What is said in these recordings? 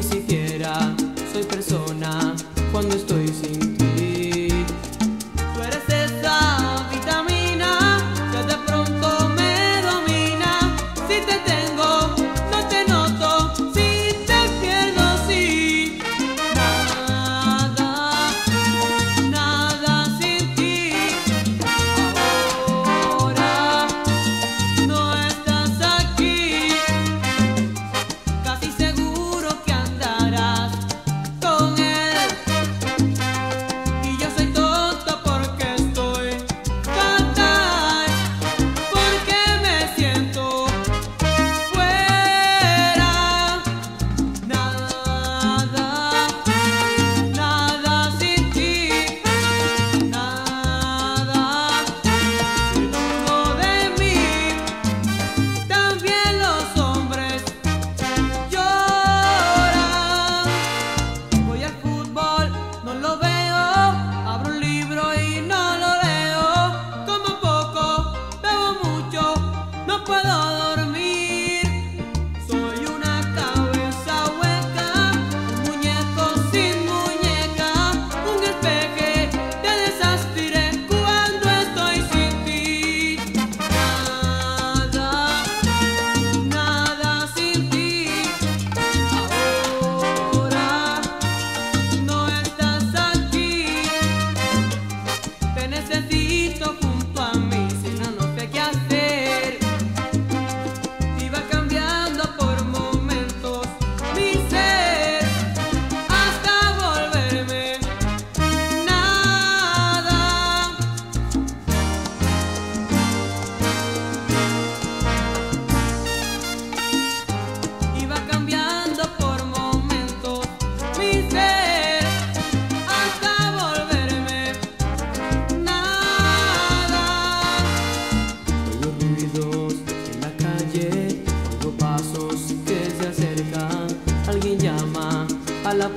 ni siquiera.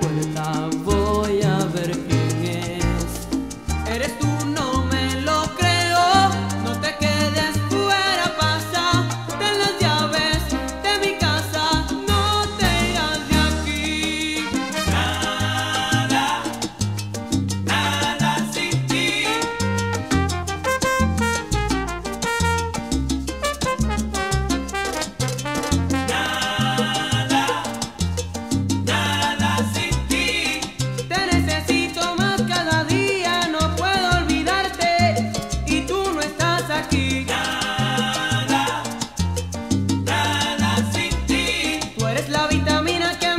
quando eu tava camina que